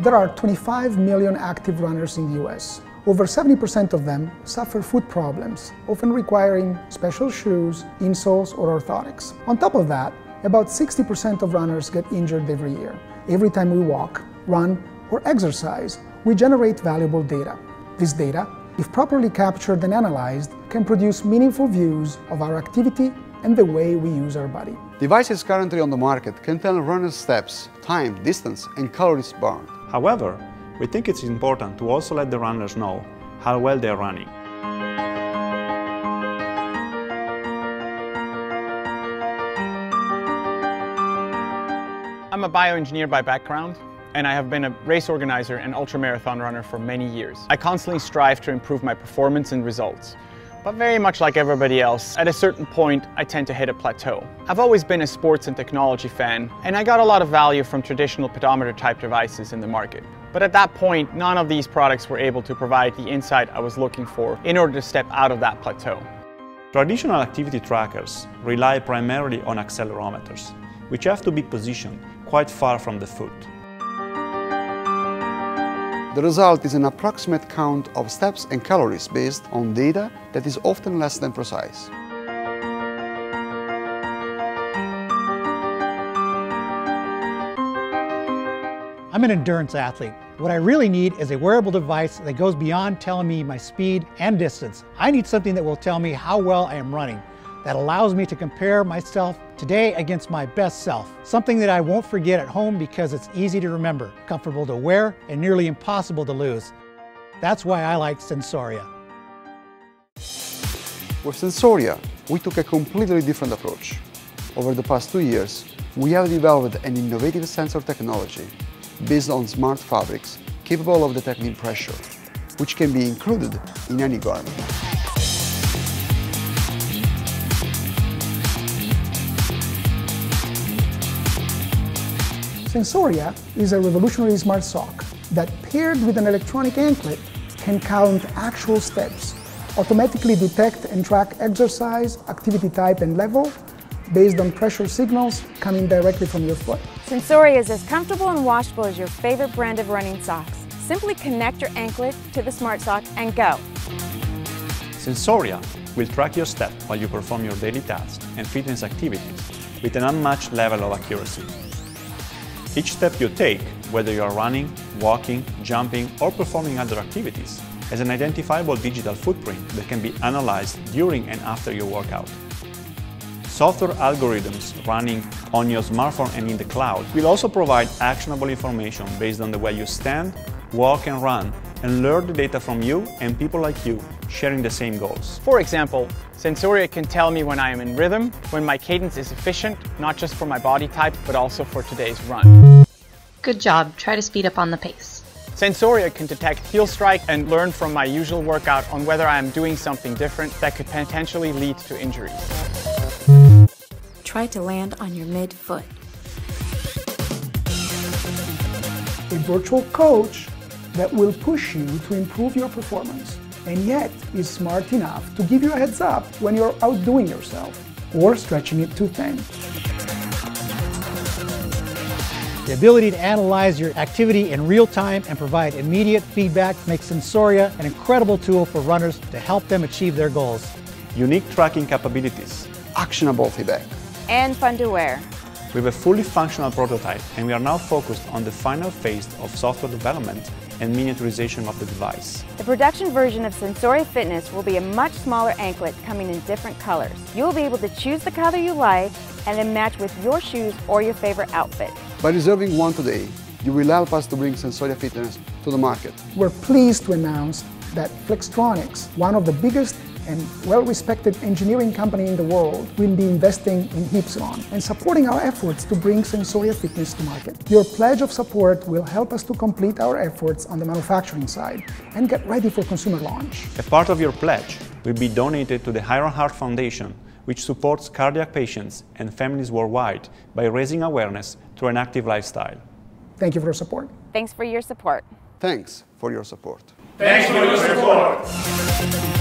There are 25 million active runners in the US. Over 70% of them suffer foot problems, often requiring special shoes, insoles, or orthotics. On top of that, about 60% of runners get injured every year. Every time we walk, run, or exercise, we generate valuable data. This data, if properly captured and analyzed, can produce meaningful views of our activity and the way we use our body. Devices currently on the market can tell runners' steps, time, distance, and calories burned. However, we think it's important to also let the runners know how well they're running. I'm a bioengineer by background, and I have been a race organizer and ultramarathon runner for many years. I constantly strive to improve my performance and results. But very much like everybody else, at a certain point, I tend to hit a plateau. I've always been a sports and technology fan, and I got a lot of value from traditional pedometer type devices in the market. But at that point, none of these products were able to provide the insight I was looking for in order to step out of that plateau. Traditional activity trackers rely primarily on accelerometers, which have to be positioned quite far from the foot. The result is an approximate count of steps and calories based on data that is often less than precise. I'm an endurance athlete. What I really need is a wearable device that goes beyond telling me my speed and distance. I need something that will tell me how well I am running that allows me to compare myself today against my best self. Something that I won't forget at home because it's easy to remember, comfortable to wear, and nearly impossible to lose. That's why I like Sensoria. With Sensoria, we took a completely different approach. Over the past two years, we have developed an innovative sensor technology based on smart fabrics capable of detecting pressure, which can be included in any garment. Sensoria is a revolutionary smart sock that, paired with an electronic anklet, can count actual steps, automatically detect and track exercise, activity type and level, based on pressure signals coming directly from your foot. Sensoria is as comfortable and washable as your favorite brand of running socks. Simply connect your anklet to the smart sock and go. Sensoria will track your step while you perform your daily tasks and fitness activities with an unmatched level of accuracy. Each step you take, whether you are running, walking, jumping, or performing other activities, has an identifiable digital footprint that can be analyzed during and after your workout. Software algorithms running on your smartphone and in the cloud will also provide actionable information based on the way you stand, walk and run and learn the data from you and people like you sharing the same goals. For example, Sensoria can tell me when I am in rhythm, when my cadence is efficient, not just for my body type, but also for today's run. Good job. Try to speed up on the pace. Sensoria can detect heel strike and learn from my usual workout on whether I am doing something different that could potentially lead to injuries. Try to land on your midfoot. A virtual coach that will push you to improve your performance and yet is smart enough to give you a heads up when you're outdoing yourself or stretching it too thin. The ability to analyze your activity in real time and provide immediate feedback makes Sensoria an incredible tool for runners to help them achieve their goals. Unique tracking capabilities, actionable feedback, and fun to wear. We have a fully functional prototype and we are now focused on the final phase of software development and miniaturization of the device. The production version of Sensoria Fitness will be a much smaller anklet coming in different colors. You will be able to choose the color you like and then match with your shoes or your favorite outfit. By reserving one today, you will help us to bring Sensoria Fitness to the market. We're pleased to announce that Flextronics, one of the biggest and well-respected engineering company in the world will be investing in Heapsylon and supporting our efforts to bring Sensoria Fitness to market. Your pledge of support will help us to complete our efforts on the manufacturing side and get ready for consumer launch. A part of your pledge will be donated to the Iron Heart Foundation, which supports cardiac patients and families worldwide by raising awareness through an active lifestyle. Thank you for your support. Thanks for your support. Thanks for your support. Thanks for your support.